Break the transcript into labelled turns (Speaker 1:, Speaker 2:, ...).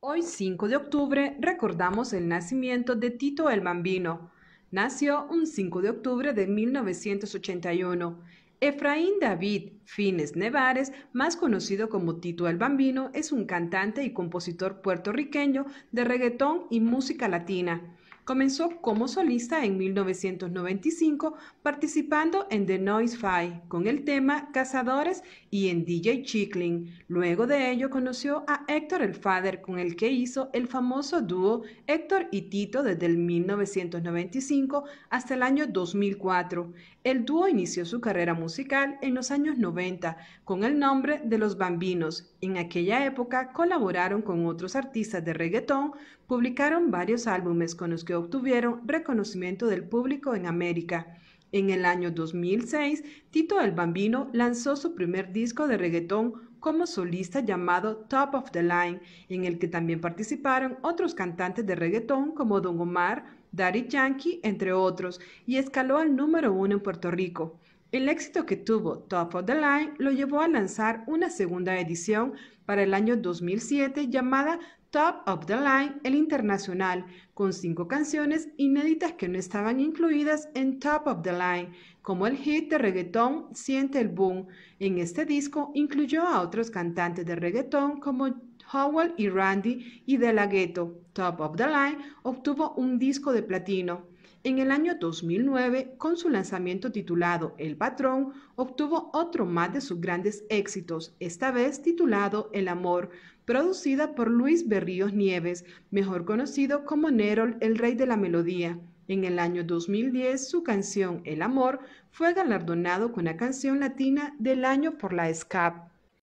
Speaker 1: Hoy 5 de octubre recordamos el nacimiento de Tito el Bambino. Nació un 5 de octubre de 1981. Efraín David Fines Nevares, más conocido como Tito el Bambino, es un cantante y compositor puertorriqueño de reggaetón y música latina. Comenzó como solista en 1995 participando en The Noise Five con el tema Cazadores y en DJ Chicklin. Luego de ello conoció a Héctor el Father con el que hizo el famoso dúo Héctor y Tito desde el 1995 hasta el año 2004. El dúo inició su carrera musical en los años 90 con el nombre de Los Bambinos. En aquella época colaboraron con otros artistas de reggaetón, publicaron varios álbumes con los que obtuvieron reconocimiento del público en América. En el año 2006, Tito el Bambino lanzó su primer disco de reggaetón como solista llamado Top of the Line, en el que también participaron otros cantantes de reggaetón como Don Omar, Daddy Yankee, entre otros, y escaló al número uno en Puerto Rico. El éxito que tuvo Top of the Line lo llevó a lanzar una segunda edición para el año 2007 llamada Top of the Line El Internacional, con cinco canciones inéditas que no estaban incluidas en Top of the Line, como el hit de reggaetón Siente el Boom. En este disco incluyó a otros cantantes de reggaetón como Howell y Randy y De La Ghetto. Top of the Line obtuvo un disco de platino. En el año 2009, con su lanzamiento titulado El Patrón, obtuvo otro más de sus grandes éxitos, esta vez titulado El Amor, producida por Luis Berríos Nieves, mejor conocido como Nerol, el rey de la melodía. En el año 2010, su canción El Amor fue galardonado con la canción latina del año por la SCAP.